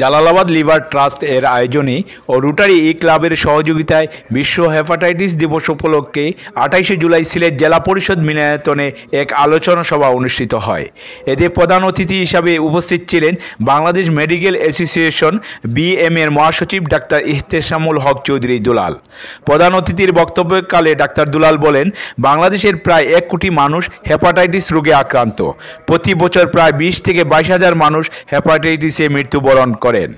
Jalalabad liver trust এর আয়োজনে ও rotary ই ক্লাবের সহযোগিতায় বিশ্ব হেপাটাইটিস দিবস উপলক্ষে আঠাইশে জুলাই সিলেট জেলা পরিষদ মিলনায়তনে এক আলোচনা সভা অনুষ্ঠিত হয়। এতে প্রধান অতিথি হিসাবে উপস্থিত ছিলেন বাংলাদেশ মেডিকেল অ্যাসোসিয়েশন বিএম এর মহাসচিব ডাক্তার ইহতেশামুল হক চৌধুরী দুলাল। প্রধান অতিথির বক্তব্যকালে ডাক্তার দুলাল বলেন, বাংলাদেশের প্রায় এক কোটি মানুষ হেপাটাইটিস রোগে আক্রান্ত। প্রতি বছর প্রায় বিশ থেকে বাইশ হাজার মানুষ হেপাটাইটিসে মৃত্যুবরণ করেন।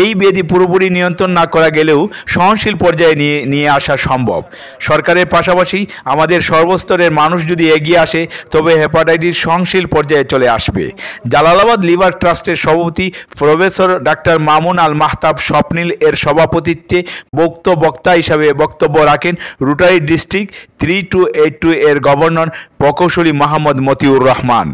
এই ব্যাধি পুরোপুরি নিয়ন্ত্রণ না করা গেলেও সহনশীল পর্যায়ে নিয়ে নিয়ে আসা সম্ভব। সরকারের পাশাপাশি আমাদের সর্বস্তরের মানুষ যদি এগিয়ে আসে, তবে হেপাটাইটিস সহনশীল পর্যায়ে চলে আসবে। জালালাবাদ লিভার ট্রাস্টের সভাপতি প্রফেসর ডাক্তার মামুন আল মাহতাব স্বপ্নিল এর সভাপতিত্বে বক্ত বক্তা হিসাবে বক্তব্য রাখেন Rotary district three two eight two এর গভর্নর প্রকৌশলী মাহমদ মতিউর রহমান।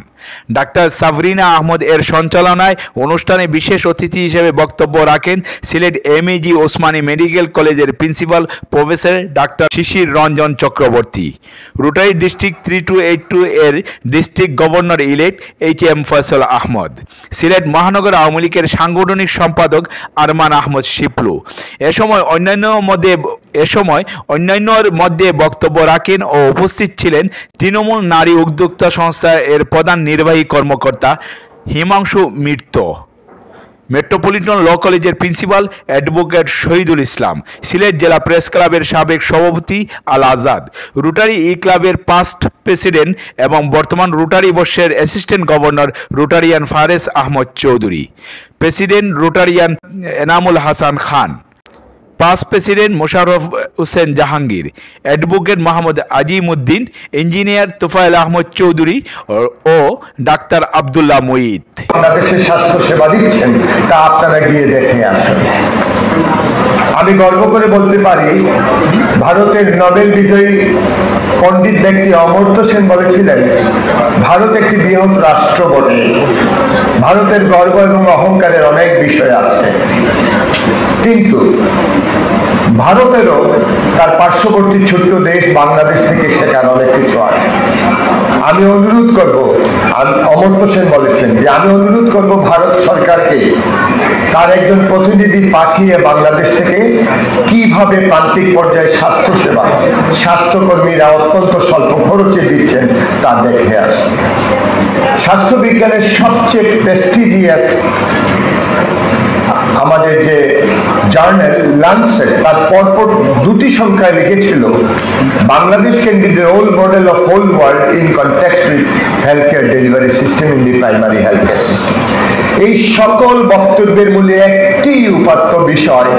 ডাক্তার সাবরিনা আহমদ এর সঞ্চালনায় অনুষ্ঠানে বিশেষ অতিথি হিসেবে বক্তব্য রাখেন Sylhet M MAG Osmani medical কলেজের principal professor doctor Shishir Ranjan Chakraborty. Rotary district three two eight two এর district governor elect H M Foysal Ahmad. Sylhet মহানগর আওয়ামী লীগের সাংগঠনিক সম্পাদক আরমান আহমদ শিপলু। এ সময় অন্যান্য মধ্যে এ সময় অন্যান্যর মধ্যে বক্তব্য রাখেন ও উপস্থিত ছিলেন তৃণমূল নারী উদ্যোক্তা সংস্থা এর প্রধান নির্বাহী কর্মকর্তা হিমাংশু মিত্র। মেট্রোপলিটন ল কলেজের প্রিন্সিপাল অ্যাডভোকেট শহীদুল ইসলাম, সিলেট জেলা প্রেস ক্লাবের সাবেক সভাপতি আল আজাদ, রোটারি ই ক্লাবের পাস্ট প্রেসিডেন্ট এবং বর্তমান রোটারি বর্ষের assistant governor Rotarian Fares Ahmad Chowdhury president Rotarian Enamul Hasan Khan. Past president Mosharraf Hossain Jahangir advocate Mohammad Azim Uddin engineer Tofayel Ahmad Chowdhury ও doctor Abdullah Muid বাংলাদেশের স্বাস্থ্য সেবা দিচ্ছেন, তা আপনারা গিয়ে দেখে আসুন। আমি গর্ব করে বলতে পারি, ভারতের নোবেল বিজয়ী পণ্ডিত ব্যক্তি অমর্ত্য সেন বলেছিলেন, ভারত একটি বৃহৎ রাষ্ট্র বটে। ভারতের গর্ব এবং অহংকারের অনেক বিষয় আছে। কিন্তু ভারতেরও তার পার্শ্ববর্তী ছোট্ট দেশ বাংলাদেশ থেকে শেখার অনেক কিছু আছে। আমি অনুরোধ করব অমর্ত্য সেন বলেছেন যে আমি অনুরোধ করব ভারত সরকারকে তার একজন প্রতিনিধি পাঠিয়ে বাংলাদেশ থেকে কীভাবে প্রান্তিক পর্যায়ে স্বাস্থ্য সেবা স্বাস্থ্যকর্মীরা অত্যন্ত স্বল্প খরচে দিচ্ছেন তা দেখে আসে। স্বাস্থ্যবিজ্ঞানের সবচেয়ে প্রেস্টিজিয়াস আমাদের যে জার্নাল লান্সেট তার পরপর দুটি সংখ্যায় লিখেছিল, Bangladesh can be the role model of whole world in contact with health care delivery system in the primary health care system এই সকল বক্তব্যের মূলে একটি উপাত্ত বিষয়